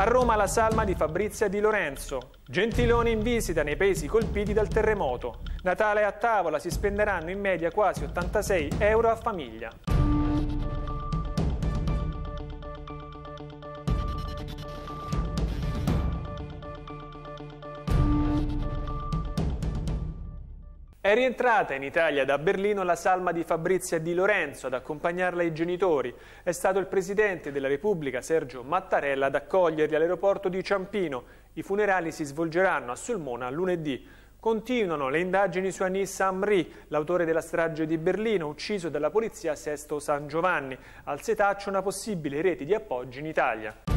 A Roma la salma di Fabrizia Di Lorenzo. Gentiloni in visita nei paesi colpiti dal terremoto. Natale a tavola si spenderanno in media quasi 86 euro a famiglia. È rientrata in Italia da Berlino la salma di Fabrizia Di Lorenzo ad accompagnarla ai genitori. È stato il Presidente della Repubblica Sergio Mattarella ad accoglierli all'aeroporto di Ciampino. I funerali si svolgeranno a Sulmona lunedì. Continuano le indagini su Anis Amri, l'autore della strage di Berlino, ucciso dalla polizia a Sesto San Giovanni. Al setaccio una possibile rete di appoggi in Italia.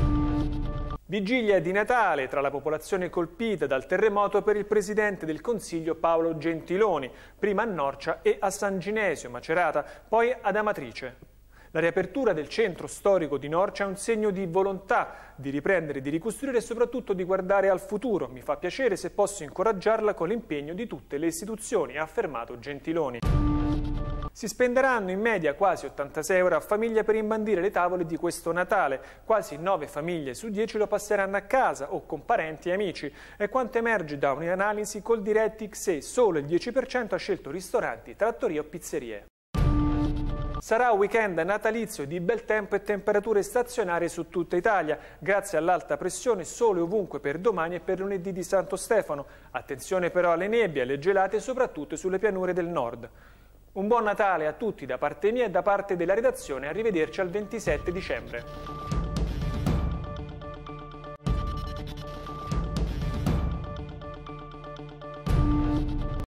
Vigilia di Natale tra la popolazione colpita dal terremoto per il Presidente del Consiglio Paolo Gentiloni, prima a Norcia e a San Ginesio, Macerata, poi ad Amatrice. La riapertura del centro storico di Norcia è un segno di volontà di riprendere, di ricostruire e soprattutto di guardare al futuro. Mi fa piacere se posso incoraggiarla con l'impegno di tutte le istituzioni, ha affermato Gentiloni. Si spenderanno in media quasi 86 euro a famiglia per imbandire le tavole di questo Natale. Quasi 9 famiglie su 10 lo passeranno a casa o con parenti e amici. E quanto emerge da un'analisi col DirectX solo il 10% ha scelto ristoranti, trattorie o pizzerie. Sarà un weekend natalizio di bel tempo e temperature stazionarie su tutta Italia, grazie all'alta pressione sole ovunque per domani e per lunedì di Santo Stefano. Attenzione però alle nebbie e alle gelate, soprattutto sulle pianure del nord. Un buon Natale a tutti da parte mia e da parte della redazione, arrivederci al 27 dicembre.